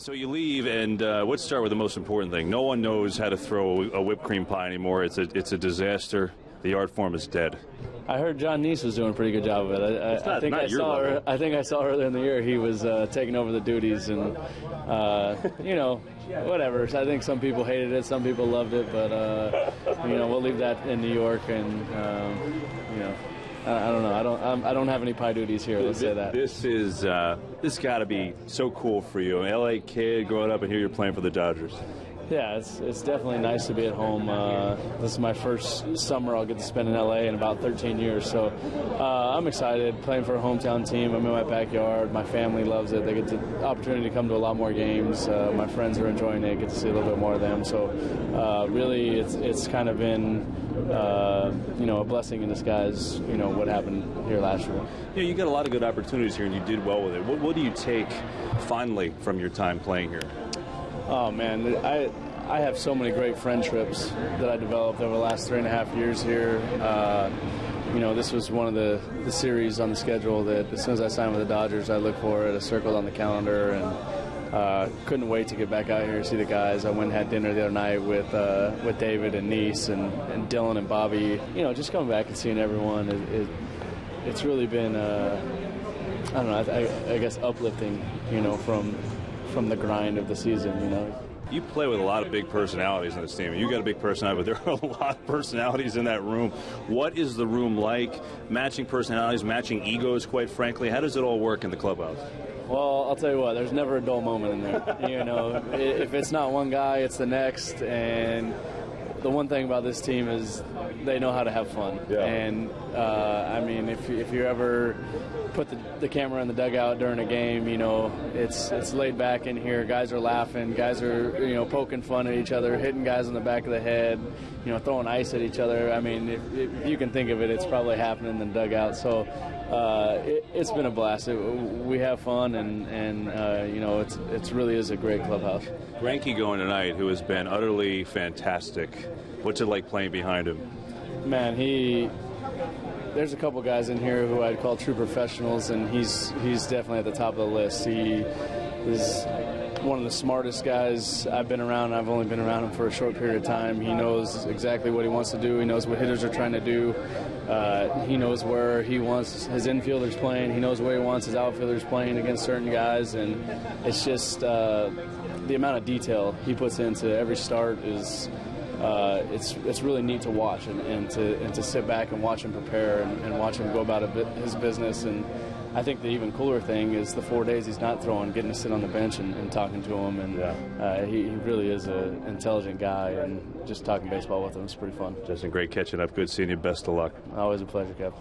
So you leave, and uh, let's start with the most important thing. No one knows how to throw a whipped cream pie anymore. It's a, it's a disaster. The art form is dead. I heard Jon Niese was doing a pretty good job of it. I, I, not- I think I saw. level. I think I saw earlier in the year he was uh, taking over the duties, and uh, you know, whatever. I think some people hated it, some people loved it, but uh, you know, we'll leave that in New York, and um, you know, I, don't know. I don't. I'm, I don't have any pie duties here. Let's say that. This is uh, this got to be so cool for you. An LA kid growing up, and here you're playing for the Dodgers. Yeah, it's, it's definitely nice to be at home. Uh, this is my first summer I'll get to spend in LA in about 13 years, so uh, I'm excited. Playing for a hometown team, I'm in my backyard. My family loves it. They get the opportunity to come to a lot more games. Uh, my friends are enjoying it. Get to see a little bit more of them. So uh, really, it's it's kind of been uh, you know a blessing in disguise. You know what happened here last year. Know, you got a lot of good opportunities here, and you did well with it. What, what do you take fondly from your time playing here? Oh man, I I have so many great friendships that I developed over the last three and a half years here. Uh, you know, this was one of the, the series on the schedule that as soon as I signed with the Dodgers, I looked for it. I circled on the calendar and uh, couldn't wait to get back out here and see the guys. I went and had dinner the other night with uh, with David and Niese and, and Dillon and Bobby. You know, just coming back and seeing everyone, it, it, it's really been, uh, I don't know, I, I guess uplifting, you know, from from the grind of the season, you know. You play with a lot of big personalities in this team. You got a big personality, but there are a lot of personalities in that room. What is the room like? Matching personalities, matching egos, quite frankly. How does it all work in the clubhouse? Well, I'll tell you what, there's never a dull moment in there. You know, if it's not one guy, it's the next. And the one thing about this team is they know how to have fun. Yeah. And uh, I mean, if, you- if you ever put the, the camera in the dugout during a game, you know, it's it's laid back in here. Guys are laughing. Guys are you know poking fun at each other, hitting guys in the back of the head. You know, throwing ice at each other. I mean, if, if you can think of it, it's probably happening in the dugout. So uh, it, it's been a blast. It, we have fun, and and uh, you know, it's it's really is a great clubhouse. Greinke going tonight, who has been utterly fantastic. What's it like playing behind him? Man, he. There's a couple guys in here who I'd call true professionals, and he's he's definitely at the top of the list. He is one of the smartest guys I've been around. I've only been around him for a short period of time. He knows exactly what he wants to do. He knows what hitters are trying to do. Uh, he knows where he wants his infielders playing. He knows where he wants his outfielders playing against certain guys, and it's just uh, the amount of detail he puts into every start is uh, it's it's really neat to watch and, and to and to sit back and watch him prepare and, and watch him go about a bit, his business. And I think the even cooler thing is the four days he's not throwing, getting to sit on the bench and, and talking to him. And uh, he, he really is an intelligent guy, and just talking baseball with him is pretty fun. Justin, great catching up. Good seeing you. Best of luck. Always a pleasure, Kev.